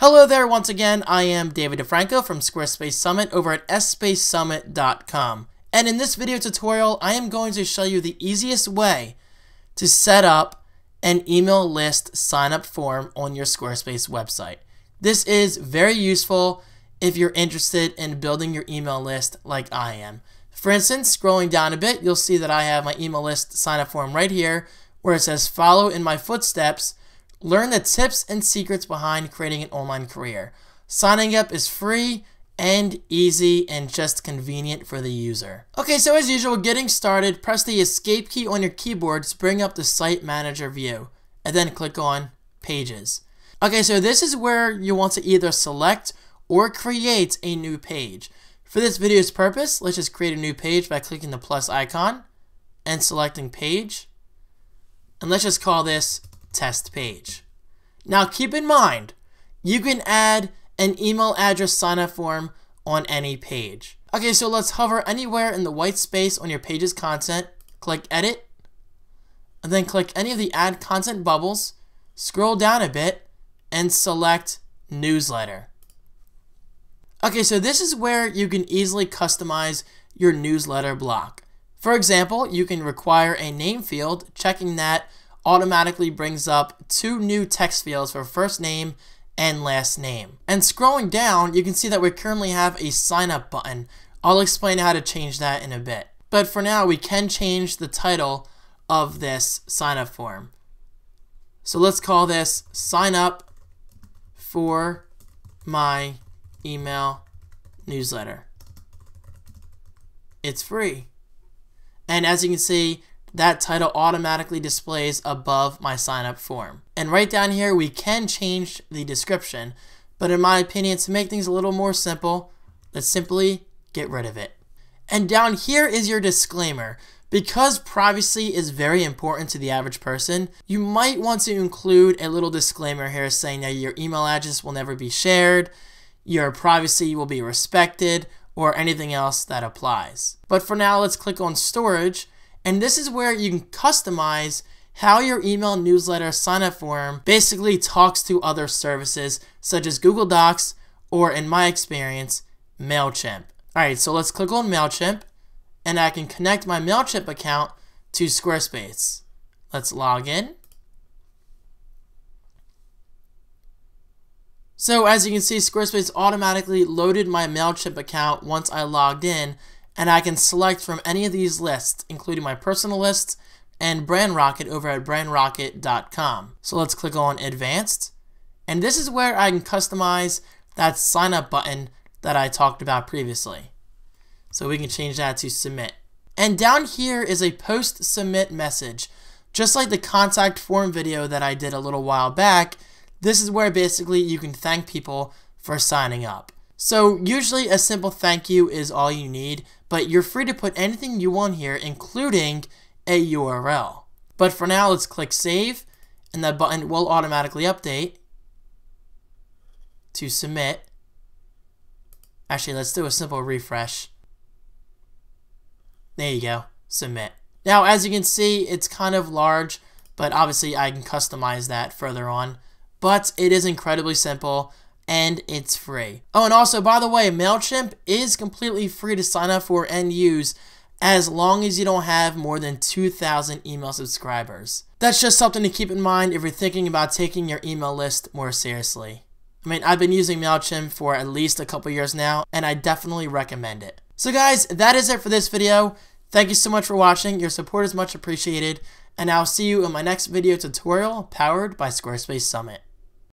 Hello there once again, I am David DiFranco from Squarespace Summit over at sSpaceSummit.com. And in this video tutorial, I am going to show you the easiest way to set up an email list sign up form on your Squarespace website. This is very useful if you're interested in building your email list like I am. For instance, scrolling down a bit, you'll see that I have my email list sign up form right here where it says follow in my footsteps, learn the tips and secrets behind creating an online career. Signing up is free and easy and just convenient for the user. Okay, so as usual, getting started, press the escape key on your keyboard to bring up the site manager view and then click on pages. Okay, so this is where you want to either select or create a new page. For this video's purpose, let's just create a new page by clicking the plus icon and selecting page. And let's just call this test page. Now keep in mind, you can add an email address sign up form on any page. Okay, so let's hover anywhere in the white space on your page's content, click edit, and then click any of the add content bubbles, scroll down a bit, and select newsletter. Okay, so this is where you can easily customize your newsletter block. For example, you can require a name field, checking that automatically brings up two new text fields for first name and last name. And scrolling down, you can see that we currently have a sign up button. I'll explain how to change that in a bit. But for now, we can change the title of this sign up form. So let's call this sign up for my email newsletter. It's free. And as you can see, that title automatically displays above my sign up form. And right down here, we can change the description, but in my opinion, to make things a little more simple, let's simply get rid of it. And down here is your disclaimer. Because privacy is very important to the average person, you might want to include a little disclaimer here saying that your email address will never be shared, your privacy will be respected, or anything else that applies. But for now, let's click on storage, and this is where you can customize how your email newsletter sign up form basically talks to other services such as Google Docs or, in my experience, MailChimp. Alright, so let's click on MailChimp, and I can connect my MailChimp account to Squarespace. Let's log in. So as you can see, Squarespace automatically loaded my MailChimp account once I logged in, and I can select from any of these lists, including my personal list and BrandRocket over at brandrocket.com. So let's click on Advanced, and this is where I can customize that sign up button that I talked about previously. So we can change that to Submit. And down here is a post submit message. Just like the contact form video that I did a little while back, this is where basically you can thank people for signing up. So usually a simple thank you is all you need, but you're free to put anything you want here, including a URL. But for now, let's click save, and that button will automatically update to submit. Actually, let's do a simple refresh. There you go, submit. Now, as you can see, it's kind of large, but obviously I can customize that further on but it is incredibly simple and it's free. Oh, and also, by the way, MailChimp is completely free to sign up for and use as long as you don't have more than 2,000 email subscribers. That's just something to keep in mind if you're thinking about taking your email list more seriously. I mean, I've been using MailChimp for at least a couple years now, and I definitely recommend it. So guys, that is it for this video. Thank you so much for watching. Your support is much appreciated, and I'll see you in my next video tutorial powered by Squarespace Summit.